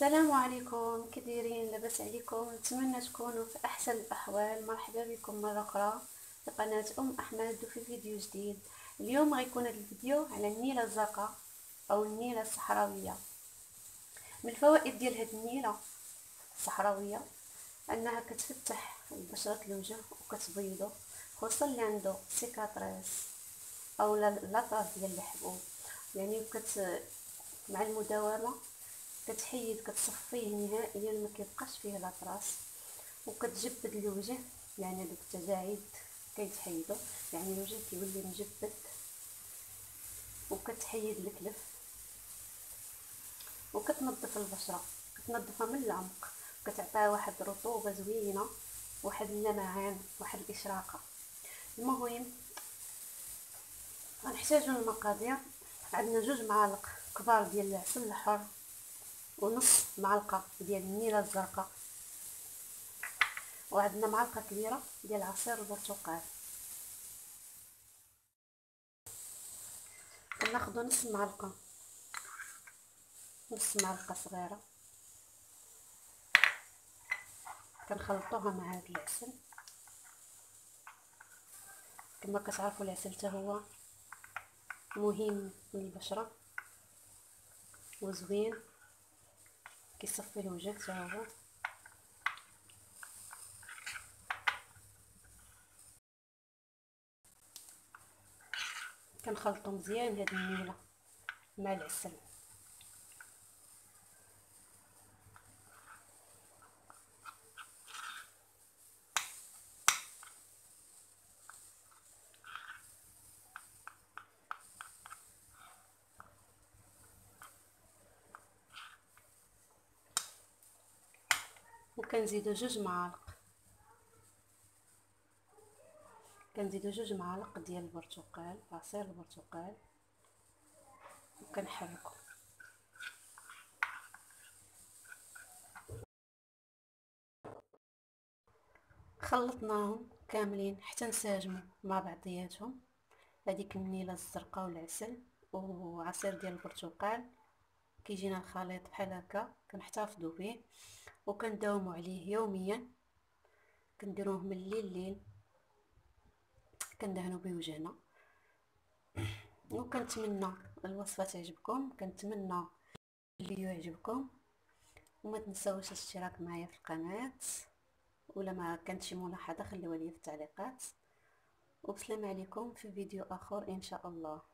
السلام عليكم كديرين لاباس عليكم نتمنى تكونوا في أحسن الأحوال. مرحبا بكم مرة أخرى في قناة أم أحمد وفي فيديو جديد. اليوم غيكون هذا الفيديو على النيلة الزرقاء أو النيلة الصحراوية. من الفوائد ديال هذه النيلة الصحراوية أنها كتفتح بشره الوجه وكتبيضو خصوصا اللي عنده cicatrices أو les taches ديال الحبوب يعني كت مع المداومة كتحيد كتصفيه نهائيا ما كيبقاش فيه لاطراس. وكتجبد الوجه يعني دوك التجاعيد كيتحيدوا يعني الوجه كيولي مجبد. وكتحيد الكلف. وكتنظف البشرة. كتنظفها من العمق. كتعطيها واحد الرطوبه زوينة واحد اللمعان واحد الإشراقة. المهم غنحتاجو المقادير عندنا جوج معالق كبار ديال العسل الحر. ونص معلقة ديال النيلة الزرقاء. وعندنا معلقة كبيرة ديال عصير البرتقال كناخذوا نص معلقة. نص معلقة صغيرة. كنخلطوها مع هذا العسل. كما كتعرفوا العسل حتى هو مهم للبشره وزوين. كيصفي الوجه حتى هو كنخلطو مزيان هاد النيله مع العسل. وكنزيدو جوج معالق. كنزيدو جوج معالق ديال البرتقال عصير البرتقال. وكنحركو. خلطناهم كاملين حتى نساجموا مع بعضياتهم. هذيك النيله الزرقاء والعسل وعصير ديال البرتقال. كيجينا الخليط بحال هكا كنحتفظوا به وكنداوموا عليه يوميا. كنديروه من الليل ليل. كندهنوا به وجهنا. وكنتمنى الوصفة تعجبكم. كنتمنى الفيديو يعجبكم. وما تنساوش الاشتراك معايا في القناة. ولا ما كانت شي ملاحظة خليوها لي في التعليقات. وبسلام عليكم في فيديو آخر إن شاء الله.